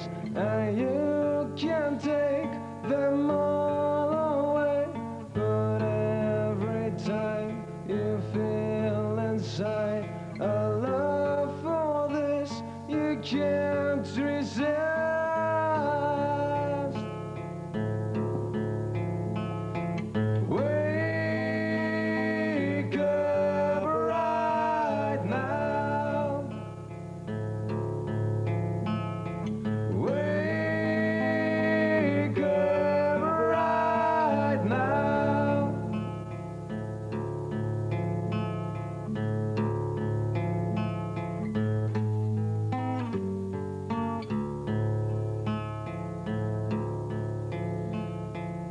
lies, and you can't take them all away. But every time you feel inside a love for this, you can't resist.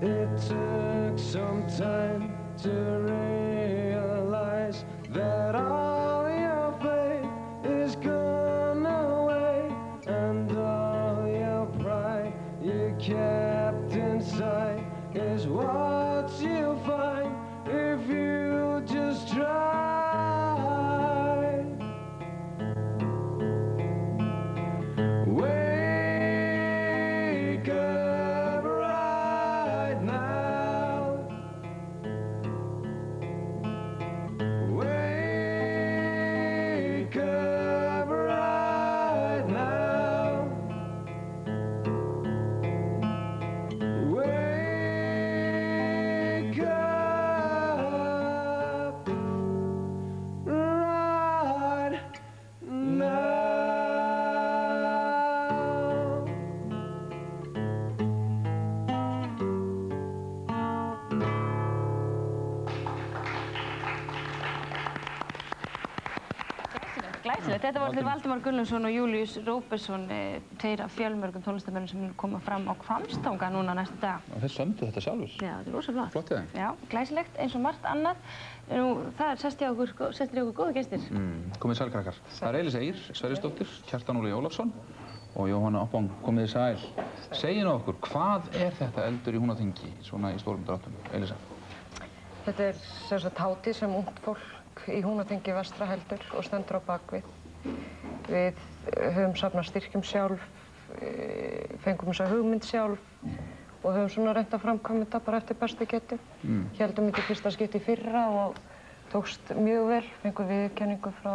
It took some time to realize that all Þetta voru þeir Valdimar Gullarsson og Július Róbersson, eh, tveir af fjölmörgum tónlistamennum sem koma fram á Kvamstanga núna næstu dag. Og þeir sömdu þetta sjálfur. Já, þetta er rosa flott. Flott, eða? Já, glæsilegt eins og margt annað. Nú, það er sest hjá okkur, sestir hjá okkur góðu gestir. Mm, komið sæl krakkar. Það er Elis Eyr, Sverrisdóttir, Kjartan Óli Ólafsson og Jóhanna Oppang, komið þið sæl. Segið nú okkur, hvað er þetta eldur í húnaþingi, svona í stórum dráttum? Elisa? Þetta er sem sagt hátíð sem ungt fólk í Húnaþingi vestra heldur og stendur á bakvið. Við eh, höfum safnað styrkjum sjálf, eh, fengum þessa hugmynd sjálf og höfum svona reynt að framkvæma þetta bara eftir bestu getu. Mm. Heldum þetta í fyrsta skipti í fyrra og tókst mjög vel, fengum viðurkenningu frá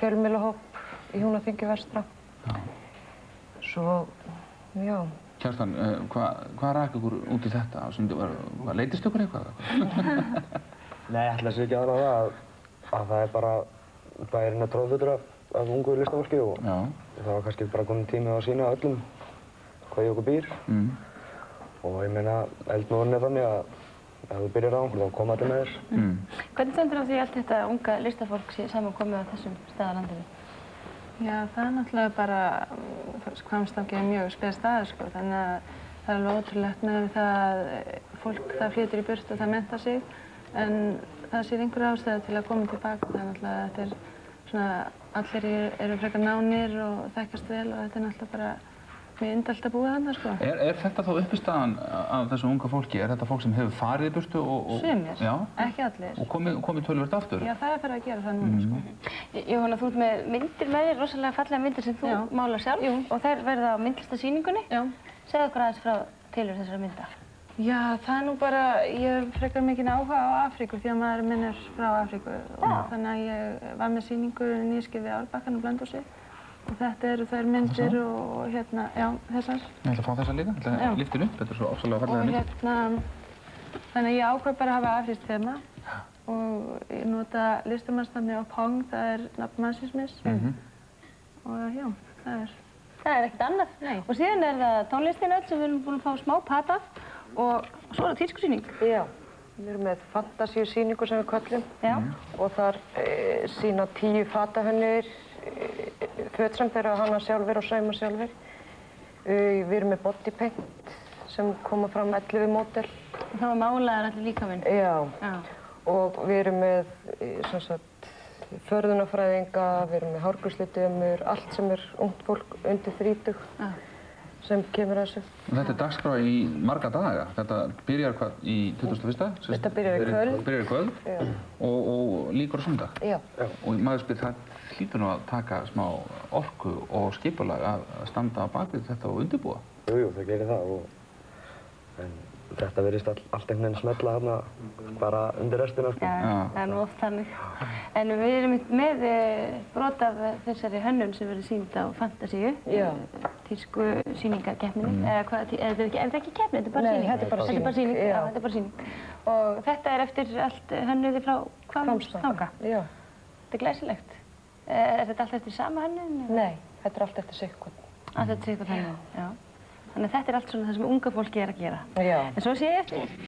fjölmiðlahopp í Húnaþingi vestra. Já. Svo, já, Kjartan, uh, hvað hva rak ykkur út í þetta? Var, leitist ykkur eitthvað? Nei, ætla sér ekki aðra á það að, að það er bara bærin að tróðfutur af, af ungu listafólki og Já. það var kannski bara komin tími að sína öllum hvað í okkur býr Mm. og ég meina eldmóðurinn er þannig að ef þú byrjar á einhver þá koma allir með þér. Mm. Hvernig stendur á því allt þetta unga listafólk saman komið á þessum stað á landinu? Já, það er náttúrulega bara, Hvamstangi er mjög spes staður sko, þannig að það er alveg ótrúlegt með það að eh, fólk það flytur í burt og það menta sig, en það sér einhver ástæða til að koma tilbaka, það er náttúrulega, þetta er allir eru, eru frekar nánir og þekkjast vel og þetta er náttúrulega bara mjög indalt að búa þarna sko. Er, er þetta þá uppistaðan af þessu unga fólki? Er þetta fólk sem hefur farið í burtu og... og Sumir, Já. ekki allir. Og komið, komið tölvöld aftur? Já, það er fyrir að gera það núna sko. Jóhanna, þú ert með myndir með þér, rosalega fallega myndir sem þú Já. málar sjálf Jú. og þær verða á myndlistasýningunni. Já. Segðu okkur aðeins frá tilur þessara mynda. Já, það er nú bara, ég hef frekar mikinn áhuga á Afríku því að maður minnur frá Afríku. Og þannig að ég var með sýningu nýskið við Árbakkan og Blöndósi og þetta eru þær myndir og hérna, já, þessar. Ég ætla að fá þessa líka, ég ætla að lifta henni upp, þetta er svo ofsalega og fallega mynd. hérna, þannig að ég ákveð bara að hafa afrískt þema og ég nota listamannsnafni á Pong, það er nafn mannsins. Mis Mhm. og já, það er, Það er ekkert annað. Nei. Og síðan er það tónlistin öll sem við erum búin að fá smá pat af og svo er það tískusýning. já. Við erum með fantasíusýningu sem við köllum. Já. og þar e, sína tíu fatahönnur, e, föt sem þeirra hana sjálfur og sauma sjálfur. Uh, Við erum með body paint sem koma fram 11 mótel. Það var málaðar allir líka minn. Já, Já. og við erum með eh, sem sagt, förðunafræðinga, við erum með hárgursludömur, allt sem er ungt fólk undir 30 Já. Sem kemur að þessu. Og þetta er dagskrá í marga daga. Þetta byrjar hvað í 21. Sem Þetta byrjar í kvöld. Byrjar í kvöld Já. og, og líkur á sundag. Já, Og maður spyr það hlýtur nú að taka smá orku og skipulag að standa á bakvið þetta og undirbúa. Jú, jú, það gerir það og en þetta verðist all, allt einhvern veginn smetla hérna bara undir restina, sko. Já, Já. það er nú oft þannig. En við erum með eh, brot af þessari hönnun sem verður sýnd á Fantasíu. Já. Tísku sýningakeppninni. Eða hvað, eða þetta er ekki, ekki keppni, þetta er bara Nei, sýning. þetta er bara Þetta er bara sýning, sýning, já, já. þetta er bara sýning. Og þetta er eftir allt hönnuði frá Hvamstanga. Já. Þetta er glæsilegt. Eh, Er þetta allt eftir sama hönnun? Nei, þetta er allt eftir sikkvot. Allt eftir eitthvað hönnun, já. Þannig að þetta er allt svona það sem unga fólki er að gera. Já. En svo sé ég eftir